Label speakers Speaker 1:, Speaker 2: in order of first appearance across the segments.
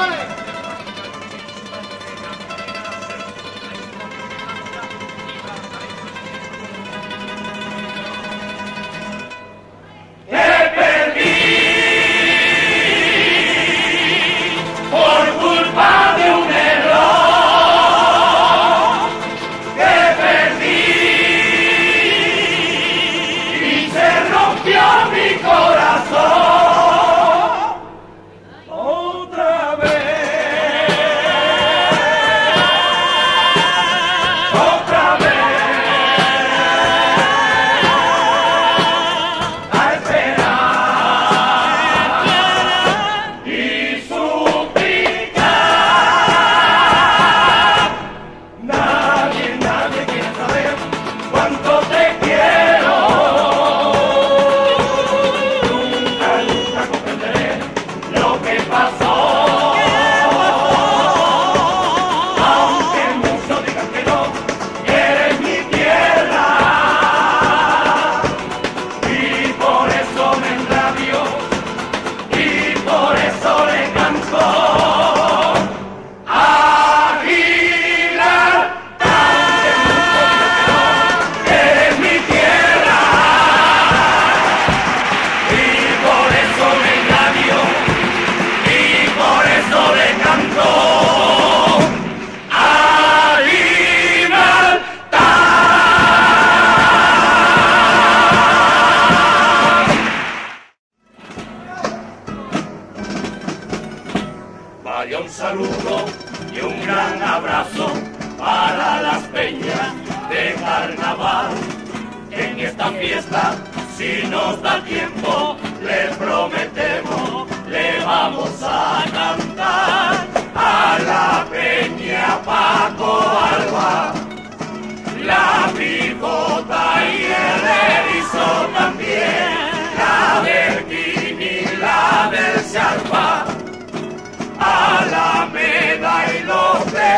Speaker 1: All right.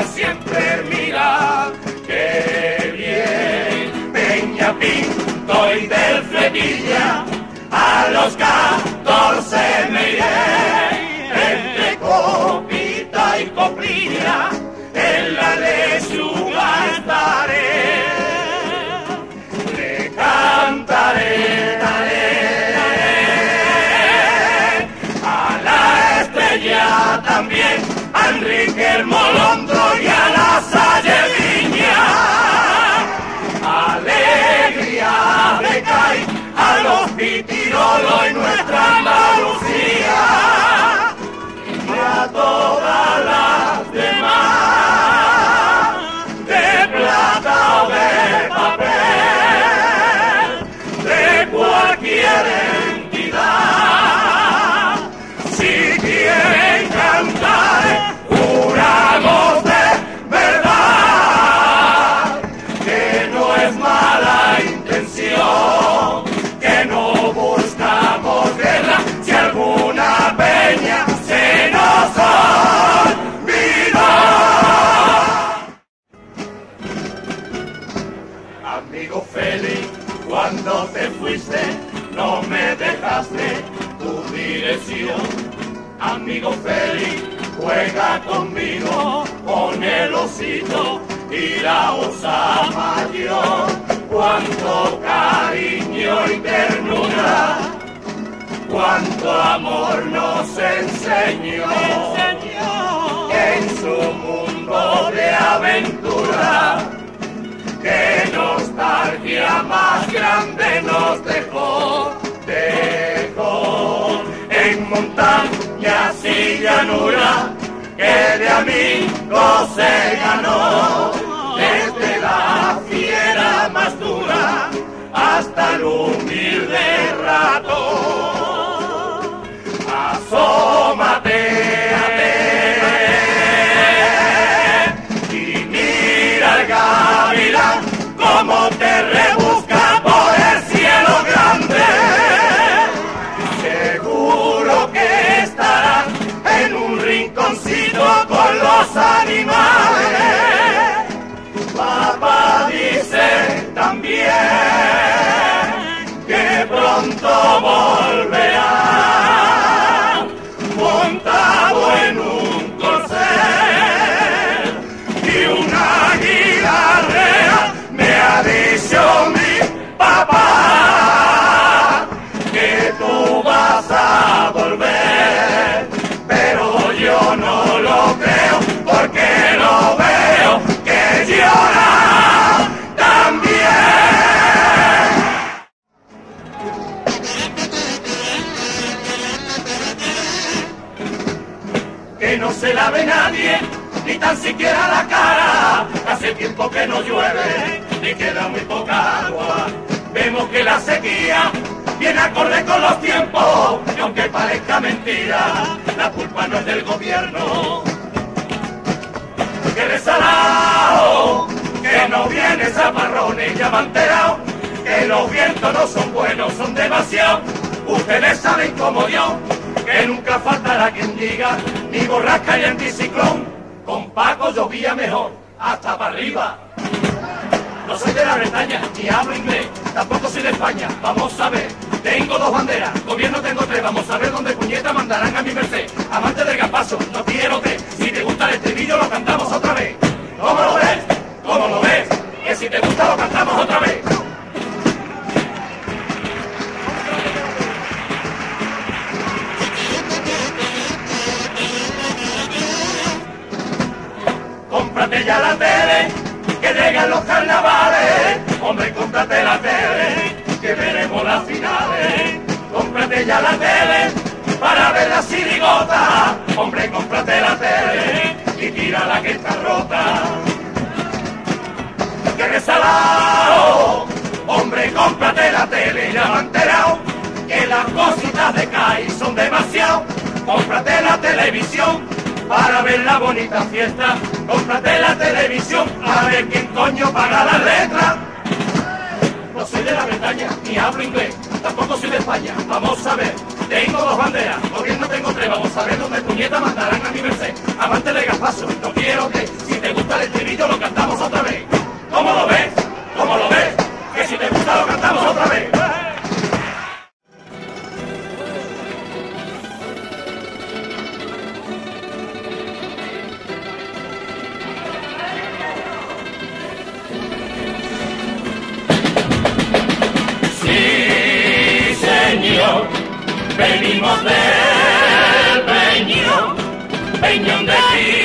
Speaker 1: Siempre mira que bien Peña Pinto y del Fletilla a los 14 me iré. Entre copita y coprilla en la lechuga estaré. Le cantaré a la estrella también Enrique Molondro. tu dirección. Amigo Félix, juega conmigo con el osito y la osa mayor. Cuánto cariño y ternura, cuánto amor nos enseñó. En su mundo de aventura, qué nostalgia más grande nos dejó montañas y llanuras que de amigos se ganó desde la fiera más dura hasta el humilde rato. Asoma Fatima! Que no llueve, ni queda muy poca agua. Vemos que la sequía viene acorde con los tiempos, y aunque parezca mentira, la culpa no es del gobierno. Que resalado, que no viene zaparrones ya me que los vientos no son buenos, son demasiado. Ustedes saben como yo, que nunca faltará quien diga, ni borrasca y anticiclón, con Paco llovía mejor, hasta para arriba. No soy de la Bretaña, ni hablo inglés, tampoco soy de España, vamos a ver. Tengo dos banderas, gobierno tengo tres, vamos a ver dónde puñeta mandarán a mi merced. Amante del gapazo, no quiero té, si te gusta el estribillo lo cantamos otra vez. ¿Cómo lo ves? ¿Cómo lo ves? Que si te gusta lo cantamos otra vez. Ya la tele, que llegan los carnavales. Hombre, cómprate la tele, que veremos las finales. Cómprate ya la tele, para ver la sirigota. Hombre, cómprate la tele, y tira la que está rota. Que resalado, hombre, cómprate la tele, ya me que las cositas de CAI son demasiado. Cómprate la televisión para ver la bonita fiesta. Cómprate la televisión a ver quién coño paga las letras. No soy de la Bretaña, ni hablo inglés, tampoco soy de España. Vamos a ver, tengo dos banderas, gobierno tengo tres. Vamos a ver dónde puñeta mandarán a mi merced. Amante de gaspaso, no quiero que si te gusta el estribillo lo cantamos otra vez. ¿Cómo lo ves? ¿Cómo lo ves? Que si te gusta lo cantamos otra vez. Venimos del Peñón, Peñón de Gibraltar,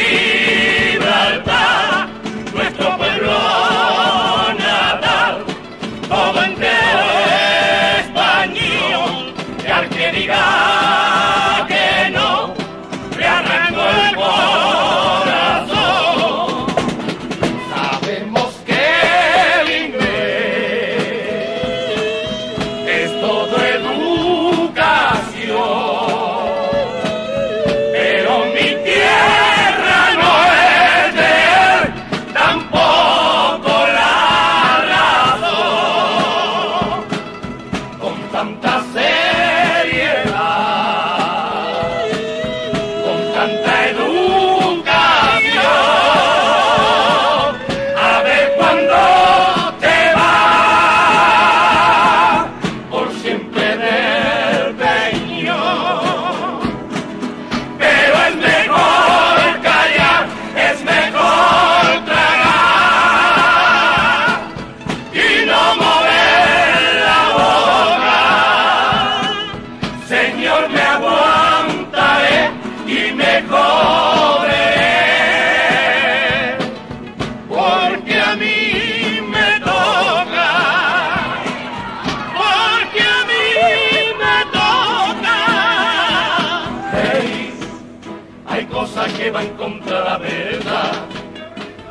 Speaker 1: que van contra la verdad,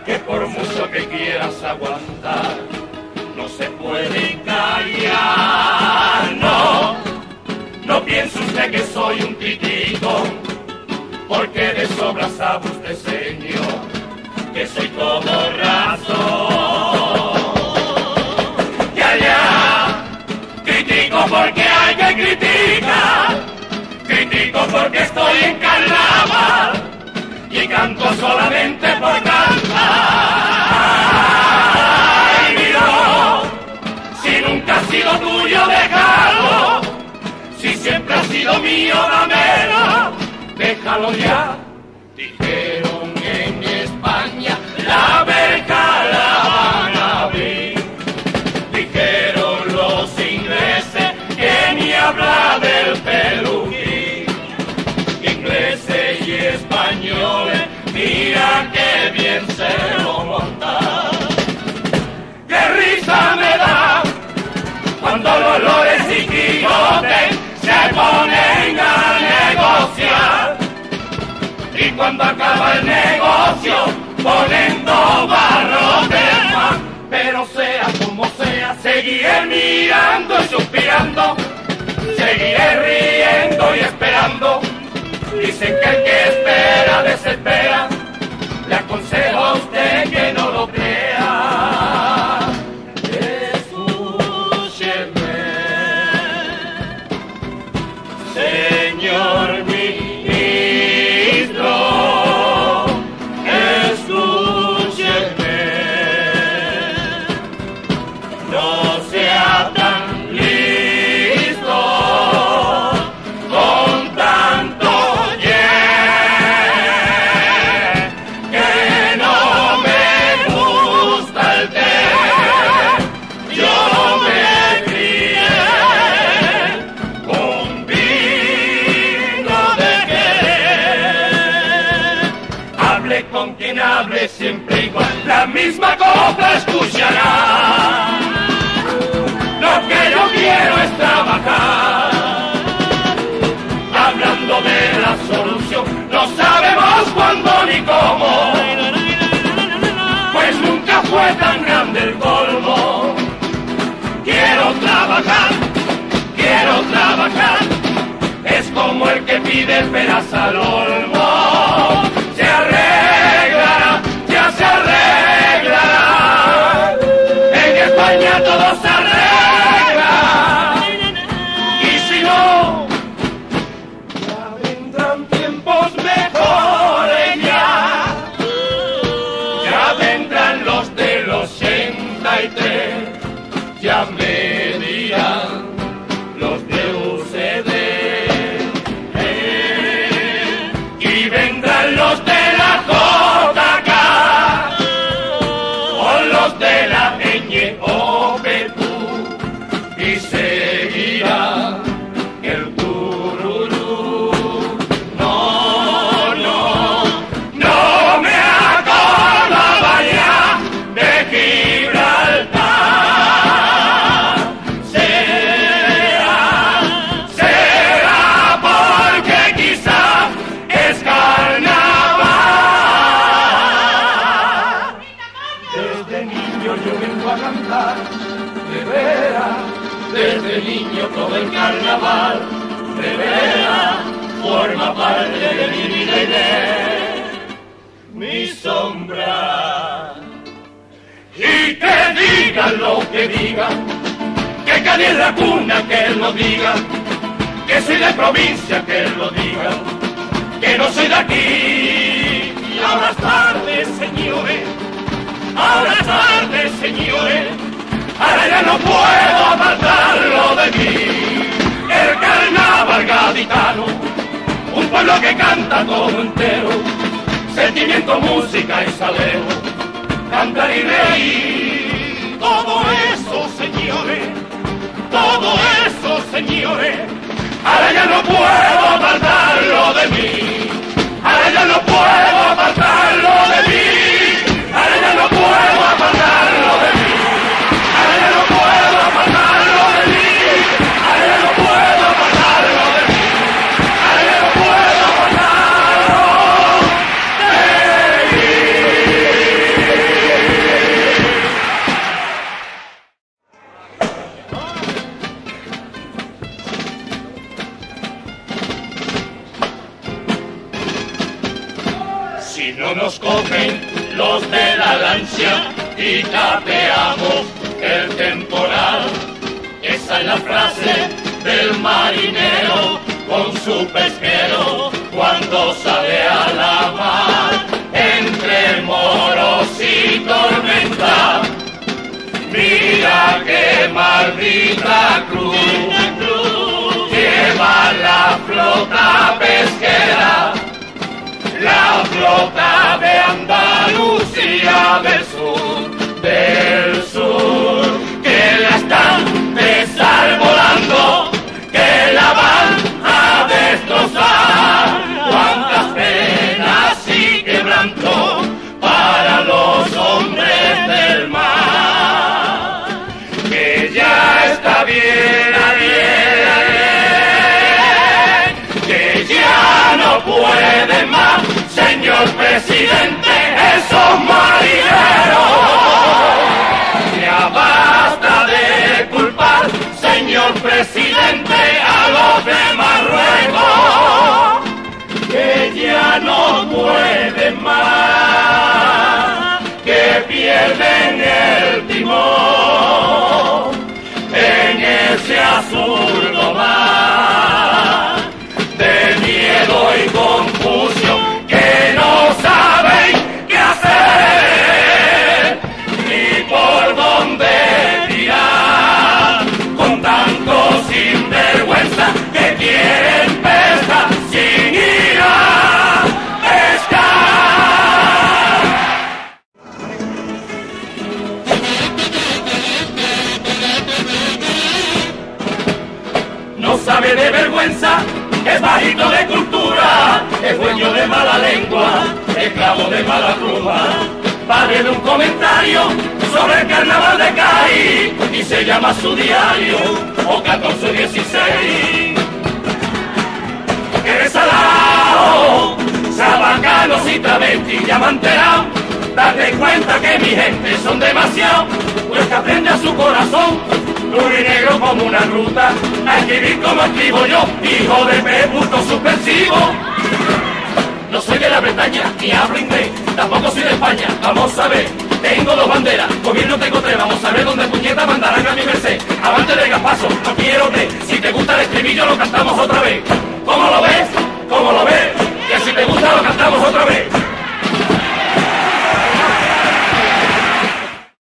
Speaker 1: que por mucho que quieras aguantar, no se puede callar, no. No piense usted que soy un crítico, porque de sobra sabe usted, señor, que soy todo razón. Y allá, critico porque hay que criticar, critico porque estoy en y canto solamente por cantar. Ay, mira, si nunca ha sido tuyo, déjalo. Si siempre ha sido mío, dámelo. Déjalo ya. Dijeron en España, la verja la van a abrir. Dijeron los ingleses que ni habla del peluquín. Ingleses y españoles, mira que bien se lo montan. ¡Qué risa me da! cuando los lores y Quijote se ponen a negociar y cuando acaba el negocio, poniendo barro de más. Pero sea como sea, seguiré mirando y suspirando, seguiré riendo y esperando. Dicen que el que espera desespera, misma cosa escuchará. Lo que yo quiero es trabajar. Hablando de la solución, no sabemos cuándo ni cómo. Pues nunca fue tan grande el colmo. Quiero trabajar, quiero trabajar. Es como el que pide peras al olmo. España todo lo diga, que soy de provincia que lo diga, que no soy de aquí. Y ahora es tarde, señores, ahora es tarde, señores, ahora ya no puedo apartarlo de mí. El carnaval gaditano, un pueblo que canta todo entero, sentimiento, música y salero, cantar y reír. Todo eso, señores, todo eso, señores, ahora ya no puedo apartarlo de mí. Ahora ya no puedo apartarlo de mí. Esa es la frase del marinero con su pesquero cuando sale a la mar. Entre moros y tormenta, mira qué maldita cruz lleva la flota pesquera la flota de Andalucía del sur, Al no pueden más, que pierden el timón. En ese azul más de miedo y confusión que no saben qué hacer ni por dónde tirar con tanto sinvergüenza que quieren esclavo de mala pluma, padre de un comentario sobre el carnaval de Cádiz y se llama su diario o 1416. Eres salado, sabacano y travesti, llamanterao, date cuenta que mi gente son demasiado, pues que aprende a su corazón, negro como una ruta, a escribir como escribo yo, hijo de P. suspensivo. No soy de la Bretaña, ni hablo inglés, tampoco soy de España, vamos a ver. Tengo dos banderas, gobierno tengo tres, vamos a ver dónde puñeta mandarán a mi merced. Avante de gaspazo, no quiero té, si te gusta el estribillo lo cantamos otra vez. ¿Cómo lo ves? ¿Cómo lo ves? Que si te gusta lo cantamos otra vez.